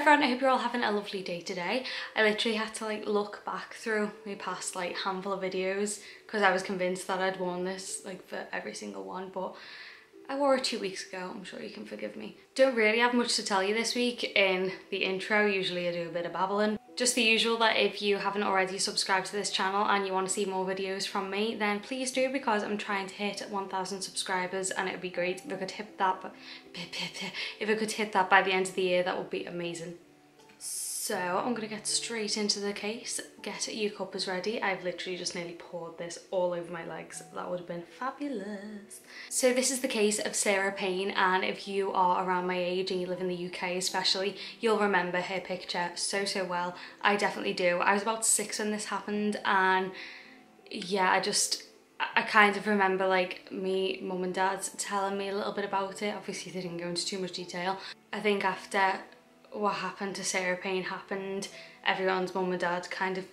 everyone, I hope you're all having a lovely day today. I literally had to like look back through my past like handful of videos because I was convinced that I'd worn this like for every single one but I wore it two weeks ago, I'm sure you can forgive me. Don't really have much to tell you this week in the intro, usually I do a bit of babbling. Just the usual that if you haven't already subscribed to this channel and you want to see more videos from me, then please do because I'm trying to hit 1,000 subscribers and it would be great if I could hit that, if I could hit that by the end of the year, that would be amazing. So I'm gonna get straight into the case, get your cuppers ready. I've literally just nearly poured this all over my legs. That would have been fabulous. So this is the case of Sarah Payne and if you are around my age and you live in the UK especially, you'll remember her picture so, so well. I definitely do. I was about six when this happened and yeah, I just, I kind of remember like me mum and dad telling me a little bit about it. Obviously they didn't go into too much detail. I think after what happened to Sarah Payne happened, everyone's mum and dad kind of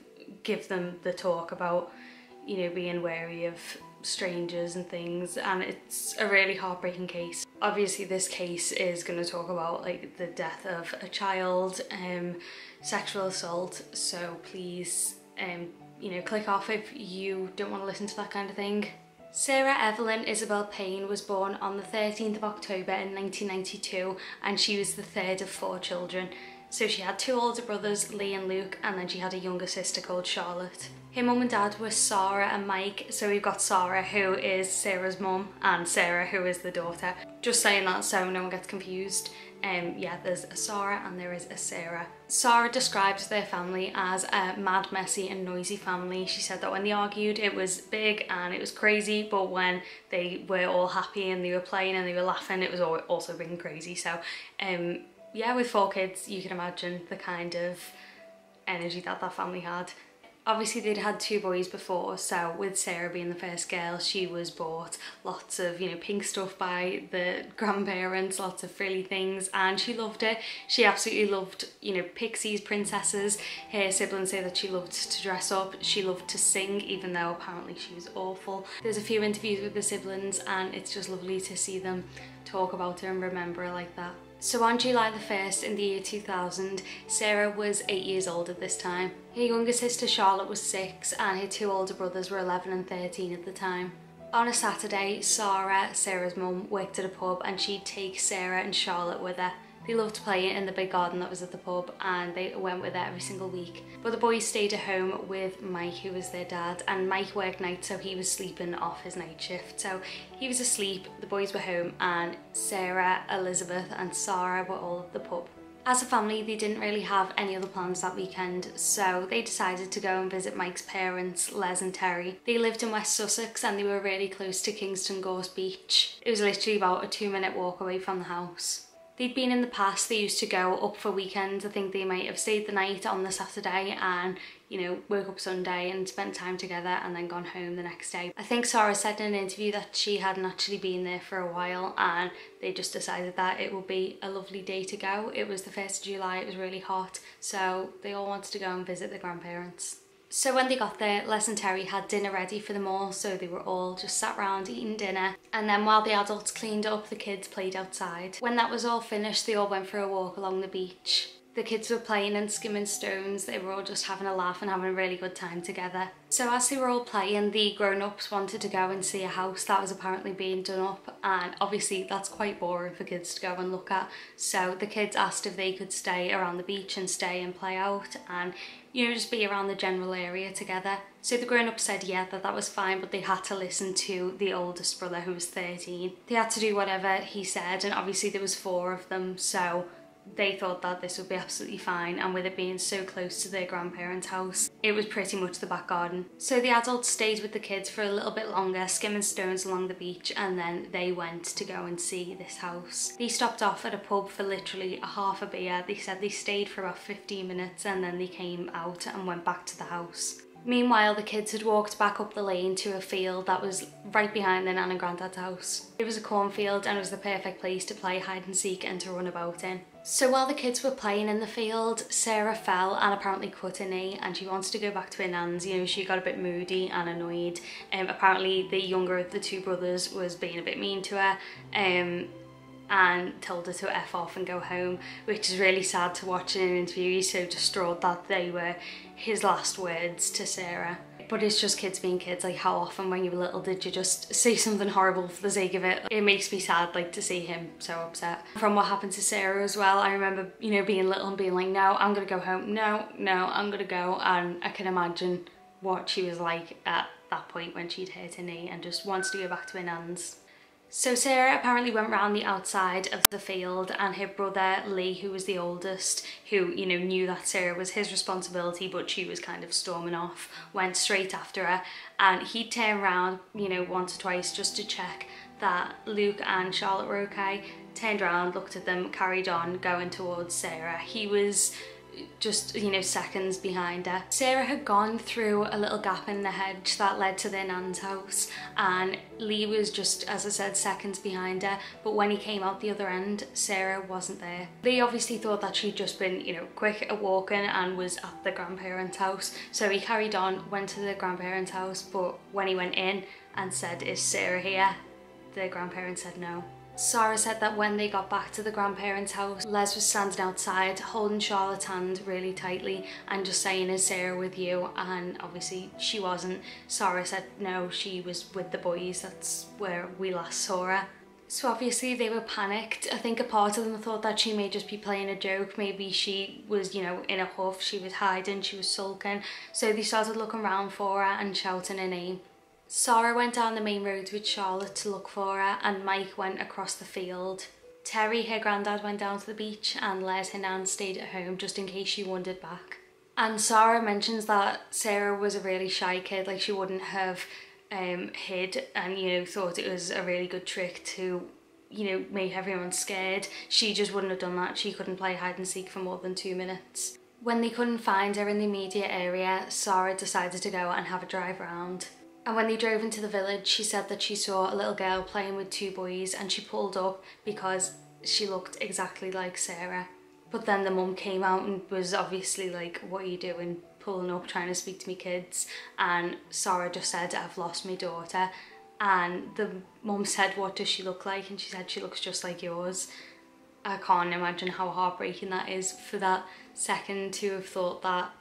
give them the talk about, you know, being wary of strangers and things and it's a really heartbreaking case. Obviously this case is going to talk about like the death of a child, um, sexual assault, so please, um, you know, click off if you don't want to listen to that kind of thing. Sarah Evelyn Isabel Payne was born on the 13th of October in 1992 and she was the third of four children. So she had two older brothers, Lee and Luke, and then she had a younger sister called Charlotte. Her mum and dad were Sarah and Mike, so we've got Sarah who is Sarah's mum and Sarah who is the daughter. Just saying that so no one gets confused. Um, yeah, there's a Sarah and there is a Sarah. Sarah described their family as a mad, messy and noisy family. She said that when they argued it was big and it was crazy, but when they were all happy and they were playing and they were laughing, it was also being crazy. So um, yeah, with four kids, you can imagine the kind of energy that that family had. Obviously they'd had two boys before, so with Sarah being the first girl, she was bought lots of, you know, pink stuff by the grandparents, lots of frilly things, and she loved it. She absolutely loved, you know, pixies, princesses. Her siblings say that she loved to dress up. She loved to sing, even though apparently she was awful. There's a few interviews with the siblings, and it's just lovely to see them talk about her and remember her like that. So on July the 1st in the year 2000, Sarah was 8 years old at this time. Her younger sister Charlotte was 6 and her two older brothers were 11 and 13 at the time. On a Saturday, Sarah, Sarah's mum, worked at a pub and she'd take Sarah and Charlotte with her. They loved playing in the big garden that was at the pub and they went with it every single week. But the boys stayed at home with Mike, who was their dad, and Mike worked nights so he was sleeping off his night shift. So he was asleep, the boys were home, and Sarah, Elizabeth and Sarah were all at the pub. As a family, they didn't really have any other plans that weekend, so they decided to go and visit Mike's parents, Les and Terry. They lived in West Sussex and they were really close to Kingston Gorse Beach. It was literally about a two minute walk away from the house. They'd been in the past, they used to go up for weekends. I think they might have stayed the night on the Saturday and, you know, woke up Sunday and spent time together and then gone home the next day. I think Sarah said in an interview that she hadn't actually been there for a while and they just decided that it would be a lovely day to go. It was the 1st of July, it was really hot, so they all wanted to go and visit their grandparents. So when they got there, Les and Terry had dinner ready for them all, so they were all just sat round eating dinner. And then while the adults cleaned up, the kids played outside. When that was all finished, they all went for a walk along the beach. The kids were playing and skimming stones, they were all just having a laugh and having a really good time together. So as they were all playing, the grown-ups wanted to go and see a house that was apparently being done up and obviously that's quite boring for kids to go and look at. So the kids asked if they could stay around the beach and stay and play out and you know, just be around the general area together. So the grown-ups said yeah, that that was fine, but they had to listen to the oldest brother who was 13. They had to do whatever he said, and obviously there was four of them, so they thought that this would be absolutely fine and with it being so close to their grandparents' house, it was pretty much the back garden. So the adults stayed with the kids for a little bit longer, skimming stones along the beach, and then they went to go and see this house. They stopped off at a pub for literally a half a beer. They said they stayed for about 15 minutes and then they came out and went back to the house. Meanwhile, the kids had walked back up the lane to a field that was right behind their nan and granddad's house. It was a cornfield and it was the perfect place to play hide and seek and to run about in. So while the kids were playing in the field, Sarah fell and apparently cut her knee and she wanted to go back to her nan's. You know, she got a bit moody and annoyed. Um, apparently the younger of the two brothers was being a bit mean to her. Um, and told her to F off and go home, which is really sad to watch in an interview. He's so distraught that they were his last words to Sarah. But it's just kids being kids, like how often when you were little did you just say something horrible for the sake of it? It makes me sad like to see him so upset. From what happened to Sarah as well, I remember, you know, being little and being like, no, I'm gonna go home, no, no, I'm gonna go. And I can imagine what she was like at that point when she'd hurt her knee and just wants to go back to her nan's. So Sarah apparently went round the outside of the field and her brother Lee, who was the oldest, who, you know, knew that Sarah was his responsibility but she was kind of storming off, went straight after her and he turned around, you know, once or twice just to check that Luke and Charlotte were okay, turned around, looked at them, carried on going towards Sarah. He was just, you know, seconds behind her. Sarah had gone through a little gap in the hedge that led to their nan's house and Lee was just, as I said, seconds behind her. But when he came out the other end, Sarah wasn't there. Lee obviously thought that she'd just been, you know, quick at walking and was at the grandparents' house. So he carried on, went to the grandparents' house, but when he went in and said, is Sarah here? The grandparents said no. Sarah said that when they got back to the grandparents' house, Les was standing outside holding Charlotte's hand really tightly and just saying, is Sarah with you? And obviously she wasn't. Sarah said no, she was with the boys. That's where we last saw her. So obviously they were panicked. I think a part of them thought that she may just be playing a joke. Maybe she was, you know, in a huff, she was hiding, she was sulking. So they started looking around for her and shouting her name. Sarah went down the main road with Charlotte to look for her and Mike went across the field. Terry, her granddad, went down to the beach and Les, her nan, stayed at home just in case she wandered back. And Sarah mentions that Sarah was a really shy kid, like she wouldn't have um, hid and, you know, thought it was a really good trick to, you know, make everyone scared. She just wouldn't have done that. She couldn't play hide and seek for more than two minutes. When they couldn't find her in the immediate area, Sarah decided to go and have a drive around. And when they drove into the village, she said that she saw a little girl playing with two boys and she pulled up because she looked exactly like Sarah. But then the mum came out and was obviously like, what are you doing? Pulling up, trying to speak to me kids. And Sarah just said, I've lost my daughter. And the mum said, what does she look like? And she said, she looks just like yours. I can't imagine how heartbreaking that is for that second to have thought that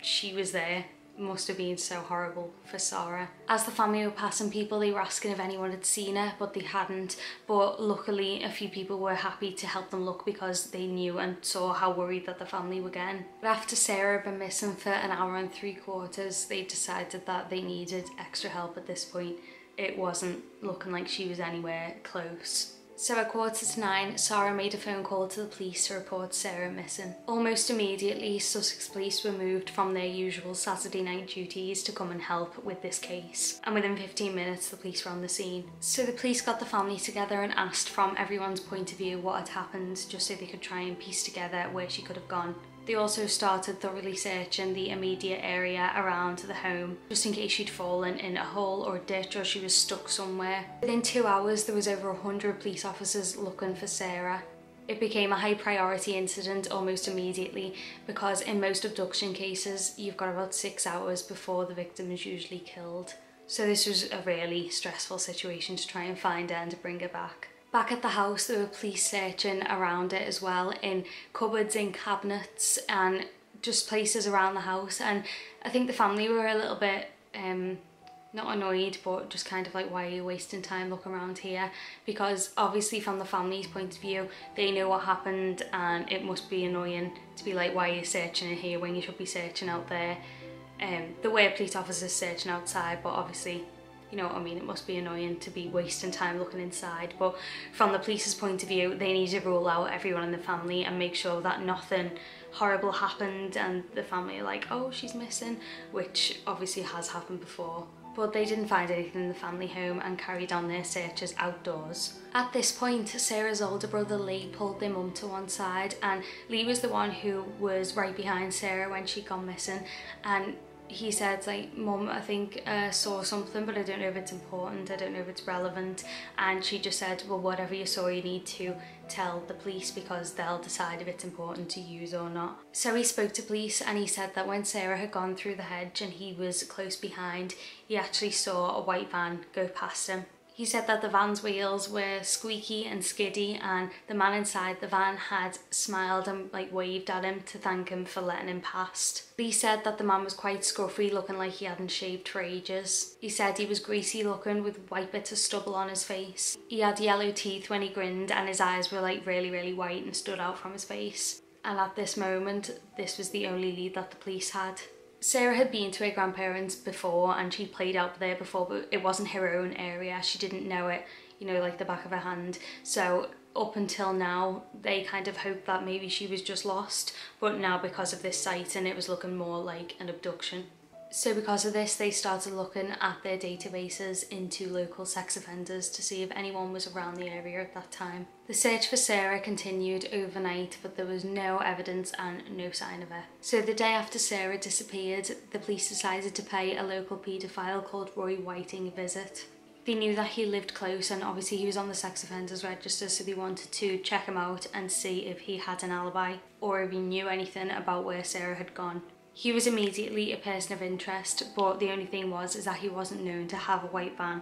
she was there must have been so horrible for Sarah. As the family were passing people, they were asking if anyone had seen her, but they hadn't. But luckily, a few people were happy to help them look because they knew and saw how worried that the family were getting. But after Sarah had been missing for an hour and three quarters, they decided that they needed extra help at this point. It wasn't looking like she was anywhere close. So at quarter to nine, Sarah made a phone call to the police to report Sarah missing. Almost immediately, Sussex police were moved from their usual Saturday night duties to come and help with this case. And within 15 minutes, the police were on the scene. So the police got the family together and asked from everyone's point of view what had happened, just so they could try and piece together where she could have gone. They also started thoroughly searching the immediate area around the home, just in case she'd fallen in a hole or a ditch or she was stuck somewhere. Within two hours, there was over 100 police officers looking for Sarah. It became a high priority incident almost immediately because in most abduction cases, you've got about six hours before the victim is usually killed. So this was a really stressful situation to try and find her and to bring her back. Back at the house, there were police searching around it as well, in cupboards, in cabinets, and just places around the house. And I think the family were a little bit, um, not annoyed, but just kind of like, why are you wasting time looking around here? Because obviously from the family's point of view, they know what happened and it must be annoying to be like, why are you searching in here when you should be searching out there? Um, the way police officer's searching outside, but obviously you know what I mean, it must be annoying to be wasting time looking inside, but from the police's point of view, they need to rule out everyone in the family and make sure that nothing horrible happened and the family are like, oh, she's missing, which obviously has happened before. But they didn't find anything in the family home and carried on their searches outdoors. At this point, Sarah's older brother Lee pulled their mum to one side and Lee was the one who was right behind Sarah when she'd gone missing and he said like mum I think uh, saw something but I don't know if it's important I don't know if it's relevant and she just said well whatever you saw you need to tell the police because they'll decide if it's important to use or not. So he spoke to police and he said that when Sarah had gone through the hedge and he was close behind he actually saw a white van go past him. He said that the van's wheels were squeaky and skiddy and the man inside the van had smiled and like waved at him to thank him for letting him past. He said that the man was quite scruffy looking like he hadn't shaved for ages. He said he was greasy looking with white bits of stubble on his face. He had yellow teeth when he grinned and his eyes were like really really white and stood out from his face. And at this moment this was the only lead that the police had. Sarah had been to her grandparents before and she played out there before, but it wasn't her own area. She didn't know it, you know, like the back of her hand. So up until now, they kind of hoped that maybe she was just lost, but now because of this site and it was looking more like an abduction. So because of this, they started looking at their databases into local sex offenders to see if anyone was around the area at that time. The search for Sarah continued overnight, but there was no evidence and no sign of her. So the day after Sarah disappeared, the police decided to pay a local paedophile called Roy Whiting a visit. They knew that he lived close and obviously he was on the sex offenders register so they wanted to check him out and see if he had an alibi or if he knew anything about where Sarah had gone. He was immediately a person of interest, but the only thing was is that he wasn't known to have a white van.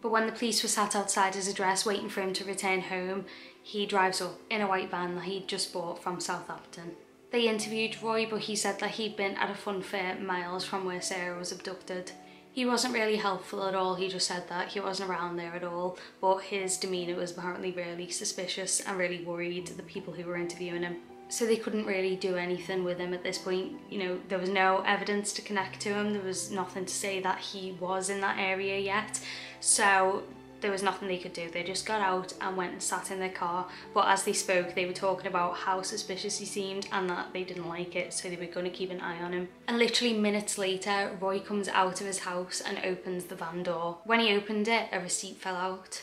But when the police were sat outside his address waiting for him to return home, he drives up in a white van that he'd just bought from Southampton. They interviewed Roy, but he said that he'd been at a fun fair miles from where Sarah was abducted. He wasn't really helpful at all, he just said that he wasn't around there at all, but his demeanour was apparently really suspicious and really worried the people who were interviewing him so they couldn't really do anything with him at this point. You know, there was no evidence to connect to him. There was nothing to say that he was in that area yet. So there was nothing they could do. They just got out and went and sat in their car. But as they spoke, they were talking about how suspicious he seemed and that they didn't like it, so they were going to keep an eye on him. And literally minutes later, Roy comes out of his house and opens the van door. When he opened it, a receipt fell out.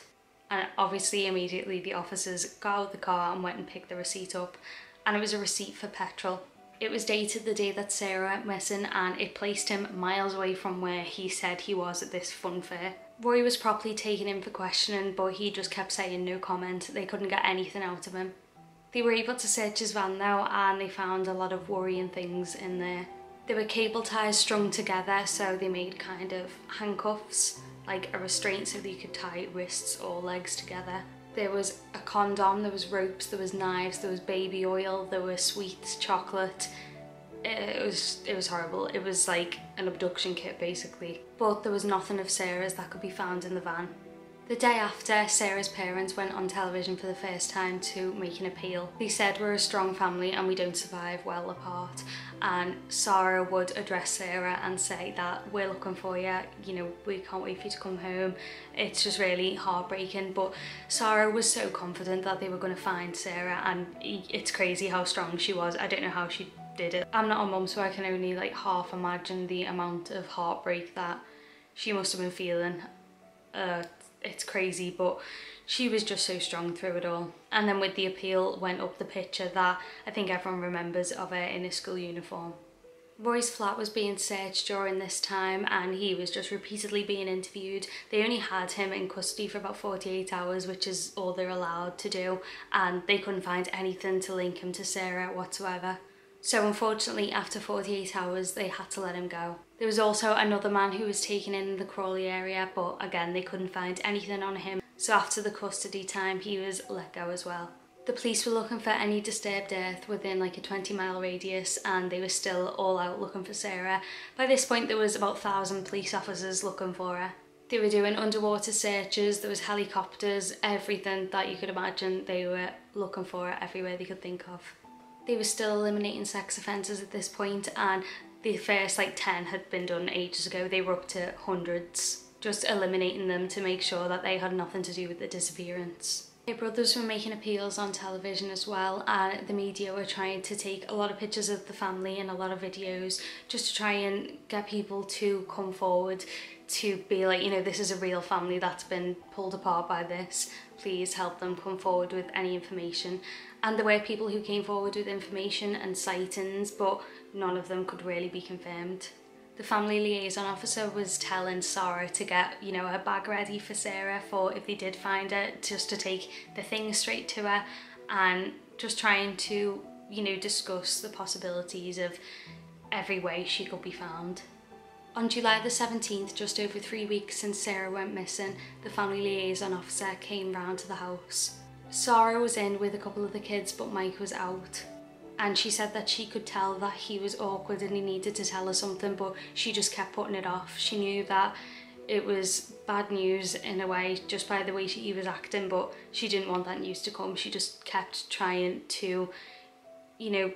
And obviously, immediately, the officers got out the car and went and picked the receipt up and it was a receipt for petrol. It was dated the day that Sarah went missing and it placed him miles away from where he said he was at this fun fair. Roy was properly taken in for questioning but he just kept saying no comment, they couldn't get anything out of him. They were able to search his van though and they found a lot of worrying things in there. There were cable ties strung together so they made kind of handcuffs, like a restraint so that you could tie wrists or legs together. There was a condom, there was ropes, there was knives, there was baby oil, there were sweets, chocolate. It was it was horrible. It was like an abduction kit basically. But there was nothing of Sarah's that could be found in the van. The day after, Sarah's parents went on television for the first time to make an appeal. They said we're a strong family and we don't survive well apart. And Sarah would address Sarah and say that we're looking for you, you know, we can't wait for you to come home. It's just really heartbreaking. But Sarah was so confident that they were going to find Sarah and it's crazy how strong she was. I don't know how she did it. I'm not a mum so I can only like half imagine the amount of heartbreak that she must have been feeling uh, it's crazy but she was just so strong through it all and then with the appeal went up the picture that I think everyone remembers of her in a school uniform. Roy's flat was being searched during this time and he was just repeatedly being interviewed. They only had him in custody for about 48 hours, which is all they're allowed to do, and they couldn't find anything to link him to Sarah whatsoever. So unfortunately, after 48 hours, they had to let him go. There was also another man who was taken in the Crawley area, but again, they couldn't find anything on him. So after the custody time, he was let go as well. The police were looking for any disturbed earth within like a 20 mile radius and they were still all out looking for Sarah. By this point there was about 1,000 police officers looking for her. They were doing underwater searches, there was helicopters, everything that you could imagine they were looking for her everywhere they could think of. They were still eliminating sex offenders at this point and the first like 10 had been done ages ago. They were up to hundreds, just eliminating them to make sure that they had nothing to do with the disappearance. Their brothers were making appeals on television as well and the media were trying to take a lot of pictures of the family and a lot of videos just to try and get people to come forward to be like, you know, this is a real family that's been pulled apart by this. Please help them come forward with any information. And there were people who came forward with information and sightings, but none of them could really be confirmed. The family liaison officer was telling Sarah to get, you know, her bag ready for Sarah for if they did find her, just to take the things straight to her and just trying to, you know, discuss the possibilities of every way she could be found. On July the 17th, just over three weeks since Sarah went missing, the family liaison officer came round to the house. Sarah was in with a couple of the kids, but Mike was out. And she said that she could tell that he was awkward and he needed to tell her something, but she just kept putting it off. She knew that it was bad news in a way just by the way he was acting, but she didn't want that news to come. She just kept trying to, you know,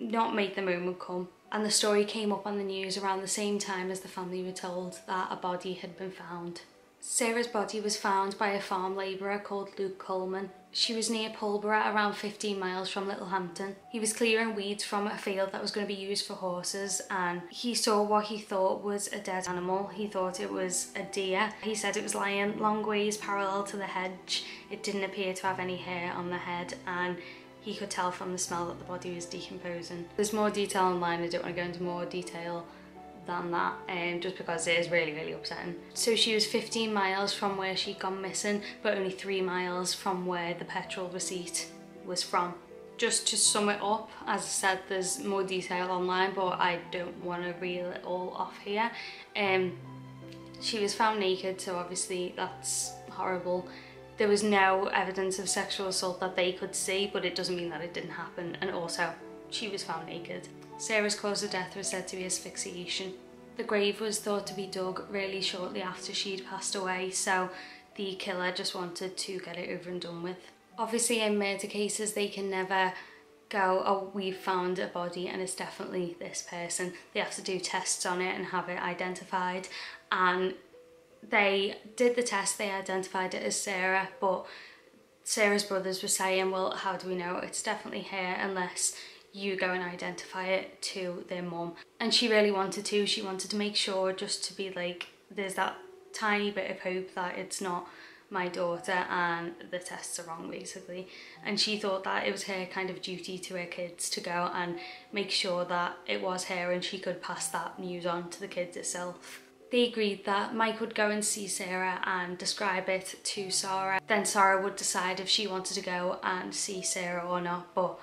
not make the moment come. And the story came up on the news around the same time as the family were told that a body had been found. Sarah's body was found by a farm labourer called Luke Coleman. She was near Pulborough, around 15 miles from Littlehampton. He was clearing weeds from a field that was going to be used for horses and he saw what he thought was a dead animal. He thought it was a deer. He said it was lying long ways parallel to the hedge. It didn't appear to have any hair on the head and he could tell from the smell that the body was decomposing. There's more detail online, I don't want to go into more detail than that um, just because it is really really upsetting. So she was 15 miles from where she'd gone missing but only 3 miles from where the petrol receipt was from. Just to sum it up, as I said there's more detail online but I don't want to reel it all off here. Um, she was found naked so obviously that's horrible. There was no evidence of sexual assault that they could see but it doesn't mean that it didn't happen and also she was found naked. Sarah's cause of death was said to be asphyxiation. The grave was thought to be dug really shortly after she'd passed away, so the killer just wanted to get it over and done with. Obviously in murder cases they can never go, oh we've found a body and it's definitely this person. They have to do tests on it and have it identified and they did the test, they identified it as Sarah, but Sarah's brothers were saying, well, how do we know it's definitely her unless you go and identify it to their mum. And she really wanted to, she wanted to make sure just to be like, there's that tiny bit of hope that it's not my daughter and the tests are wrong basically and she thought that it was her kind of duty to her kids to go and make sure that it was her and she could pass that news on to the kids itself. They agreed that Mike would go and see Sarah and describe it to Sarah. Then Sarah would decide if she wanted to go and see Sarah or not but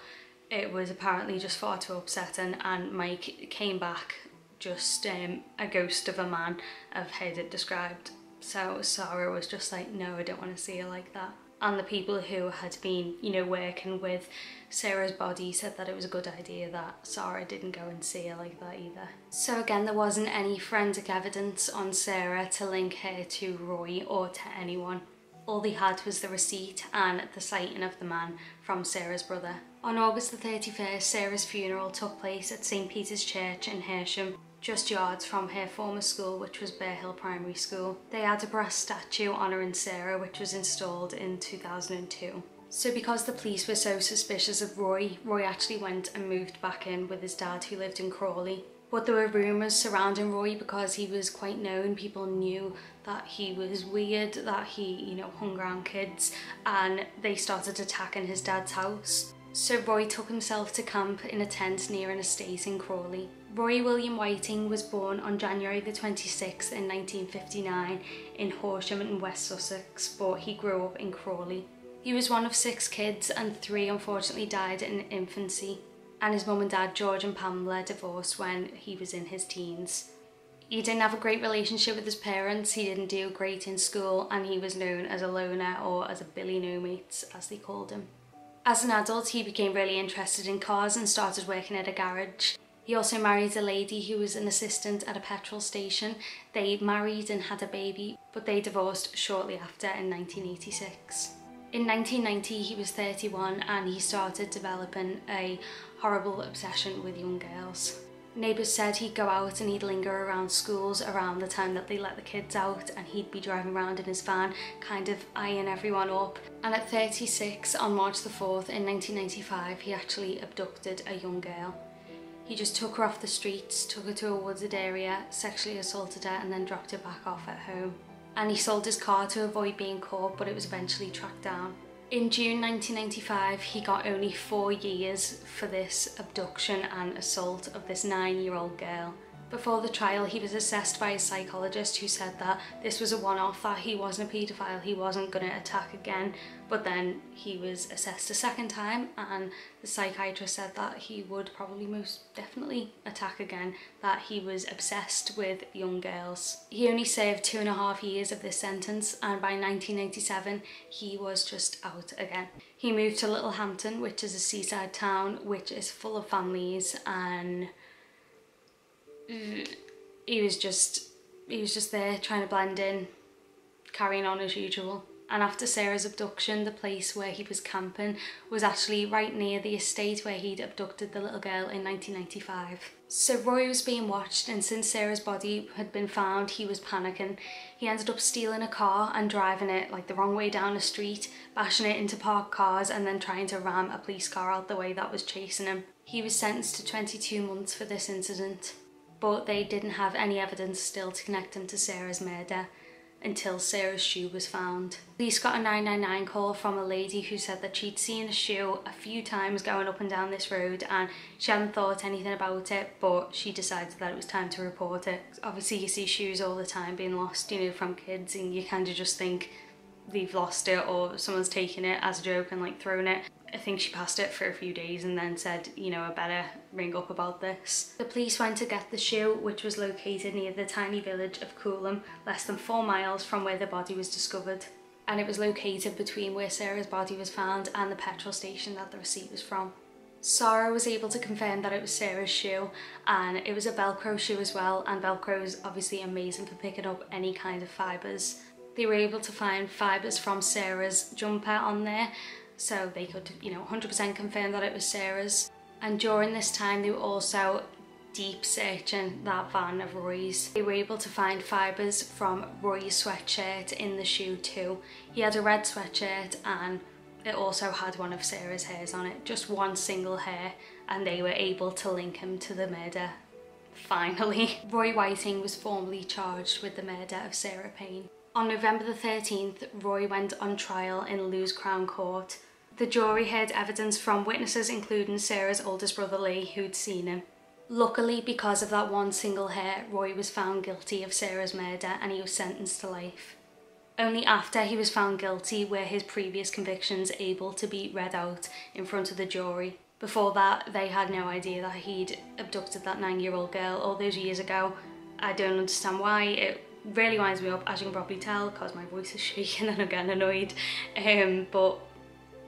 it was apparently just far too upsetting and Mike came back just um, a ghost of a man I've heard it described. So Sarah was just like, no, I don't want to see her like that. And the people who had been, you know, working with Sarah's body said that it was a good idea that Sarah didn't go and see her like that either. So again, there wasn't any forensic evidence on Sarah to link her to Roy or to anyone. All they had was the receipt and the sighting of the man from Sarah's brother. On August the 31st, Sarah's funeral took place at St Peter's Church in Hersham, just yards from her former school which was Bear Hill Primary School. They had a brass statue honouring Sarah which was installed in 2002. So because the police were so suspicious of Roy, Roy actually went and moved back in with his dad who lived in Crawley. But there were rumours surrounding Roy because he was quite known. People knew that he was weird, that he, you know, hung around kids and they started attacking his dad's house. So Roy took himself to camp in a tent near an estate in Crawley. Roy William Whiting was born on January the 26th in 1959 in Horsham in West Sussex, but he grew up in Crawley. He was one of six kids and three unfortunately died in infancy and his mum and dad, George and Pamela, divorced when he was in his teens. He didn't have a great relationship with his parents, he didn't do great in school, and he was known as a loner or as a Billy No as they called him. As an adult, he became really interested in cars and started working at a garage. He also married a lady who was an assistant at a petrol station. They married and had a baby, but they divorced shortly after in 1986. In 1990 he was 31 and he started developing a horrible obsession with young girls. Neighbours said he'd go out and he'd linger around schools around the time that they let the kids out and he'd be driving around in his van kind of eyeing everyone up. And at 36 on March the 4th in 1995 he actually abducted a young girl. He just took her off the streets, took her to a wooded area, sexually assaulted her and then dropped her back off at home and he sold his car to avoid being caught but it was eventually tracked down. In June 1995 he got only four years for this abduction and assault of this nine year old girl Before the trial, he was assessed by a psychologist who said that this was a one-off, that he wasn't a paedophile, he wasn't going to attack again. But then he was assessed a second time and the psychiatrist said that he would probably most definitely attack again, that he was obsessed with young girls. He only served two and a half years of this sentence and by 1987 he was just out again. He moved to Littlehampton, which is a seaside town which is full of families and he was just he was just there trying to blend in carrying on as usual. And after Sarah's abduction the place where he was camping was actually right near the estate where he'd abducted the little girl in 1995 so Roy was being watched and since Sarah's body had been found he was panicking. He ended up stealing a car and driving it like the wrong way down the street bashing it into parked cars and then trying to ram a police car out the way that was chasing him. He was sentenced to 22 months for this incident but they didn't have any evidence still to connect him to Sarah's murder until Sarah's shoe was found. Police got a 999 call from a lady who said that she'd seen a shoe a few times going up and down this road and she hadn't thought anything about it but she decided that it was time to report it. Obviously you see shoes all the time being lost you know from kids and you kind of just think they've lost it or someone's taken it as a joke and like thrown it. I think she passed it for a few days and then said, you know, I better ring up about this. The police went to get the shoe, which was located near the tiny village of Coolham, less than four miles from where the body was discovered. And it was located between where Sarah's body was found and the petrol station that the receipt was from. Sarah was able to confirm that it was Sarah's shoe and it was a Velcro shoe as well and Velcro is obviously amazing for picking up any kind of fibres. They were able to find fibres from Sarah's jumper on there so they could, you know, 100% confirm that it was Sarah's. And during this time, they were also deep searching that van of Roy's. They were able to find fibres from Roy's sweatshirt in the shoe too. He had a red sweatshirt and it also had one of Sarah's hairs on it, just one single hair, and they were able to link him to the murder. Finally. Roy Whiting was formally charged with the murder of Sarah Payne. On November the 13th, Roy went on trial in Lewes Crown Court. The jury heard evidence from witnesses including Sarah's oldest brother Lee who'd seen him. Luckily, because of that one single hair, Roy was found guilty of Sarah's murder and he was sentenced to life. Only after he was found guilty were his previous convictions able to be read out in front of the jury. Before that, they had no idea that he'd abducted that nine-year-old girl all those years ago. I don't understand why. It really winds me up as you can probably tell because my voice is shaking and I'm getting annoyed um, but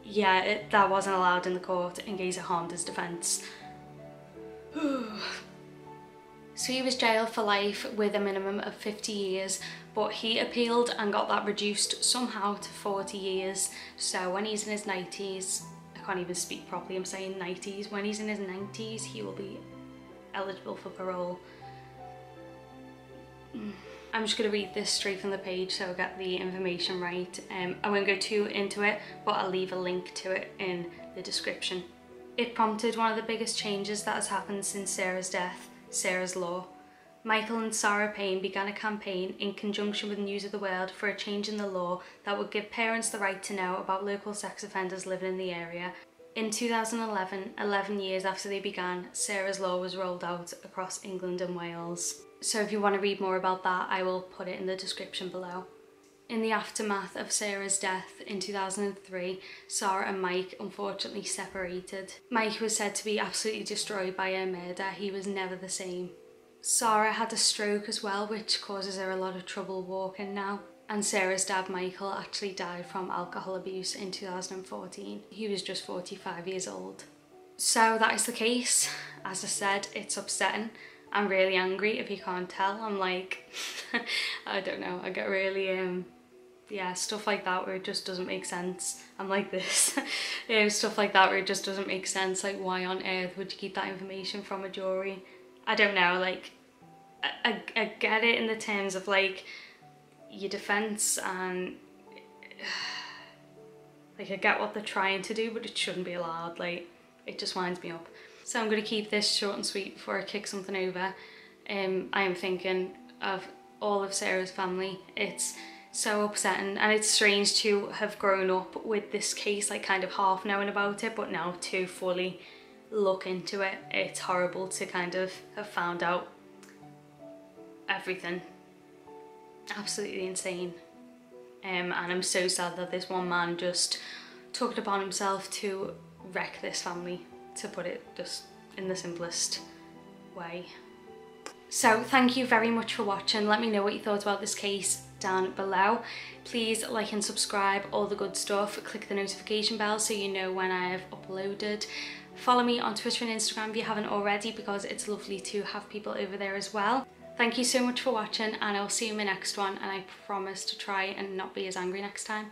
yeah it, that wasn't allowed in the court in case it harmed his defence. so he was jailed for life with a minimum of 50 years but he appealed and got that reduced somehow to 40 years so when he's in his 90s I can't even speak properly I'm saying 90s when he's in his 90s he will be eligible for parole. I'm just going to read this straight from the page so I get the information right. Um, I won't go too into it, but I'll leave a link to it in the description. It prompted one of the biggest changes that has happened since Sarah's death, Sarah's Law. Michael and Sarah Payne began a campaign in conjunction with News of the World for a change in the law that would give parents the right to know about local sex offenders living in the area. In 2011, 11 years after they began, Sarah's Law was rolled out across England and Wales. So if you want to read more about that, I will put it in the description below. In the aftermath of Sarah's death in 2003, Sarah and Mike unfortunately separated. Mike was said to be absolutely destroyed by her murder, he was never the same. Sarah had a stroke as well, which causes her a lot of trouble walking now. And Sarah's dad, Michael, actually died from alcohol abuse in 2014. He was just 45 years old. So that is the case. As I said, it's upsetting. I'm really angry if you can't tell. I'm like, I don't know, I get really, um, yeah, stuff like that where it just doesn't make sense. I'm like this. yeah, stuff like that where it just doesn't make sense. Like why on earth would you keep that information from a jury? I don't know, like, I, I, I get it in the terms of like your defence and like I get what they're trying to do but it shouldn't be allowed like it just winds me up so I'm going to keep this short and sweet before I kick something over. Um, I am thinking of all of Sarah's family. It's so upsetting and it's strange to have grown up with this case like kind of half knowing about it but now to fully look into it it's horrible to kind of have found out everything. Absolutely insane. Um, and I'm so sad that this one man just took it upon himself to wreck this family, to put it just in the simplest way. So thank you very much for watching. Let me know what you thought about this case down below. Please like and subscribe, all the good stuff. Click the notification bell so you know when I have uploaded. Follow me on Twitter and Instagram if you haven't already because it's lovely to have people over there as well. Thank you so much for watching and I'll see you in my next one and I promise to try and not be as angry next time.